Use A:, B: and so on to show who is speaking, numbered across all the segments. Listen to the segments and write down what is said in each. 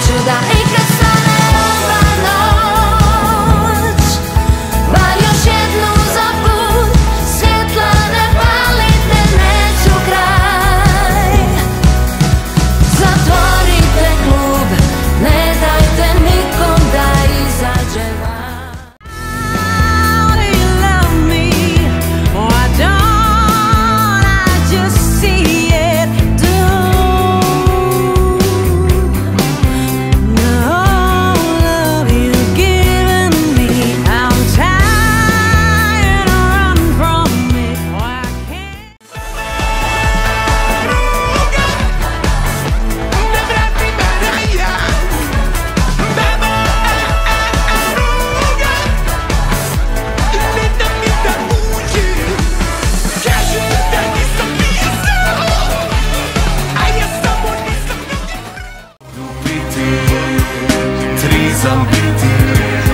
A: 主打一个
B: some beauty.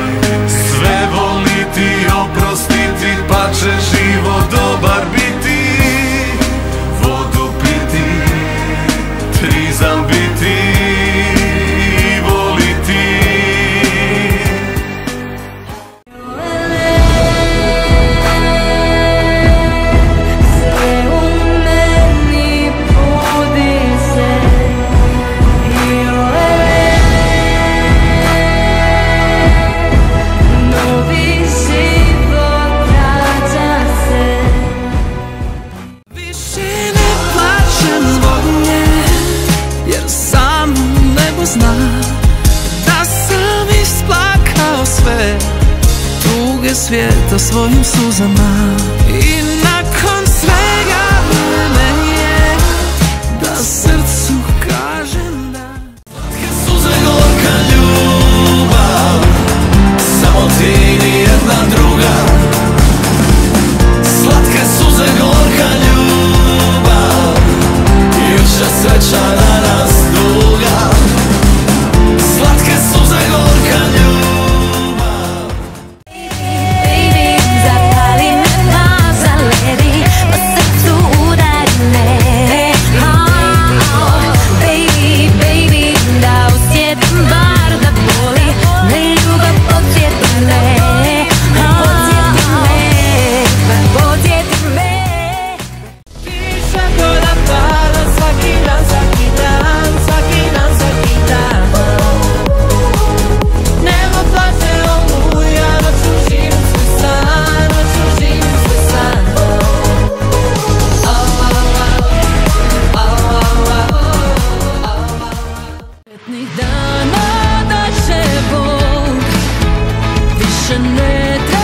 C: druge svijeta svojim
B: suzama. I
A: me trae.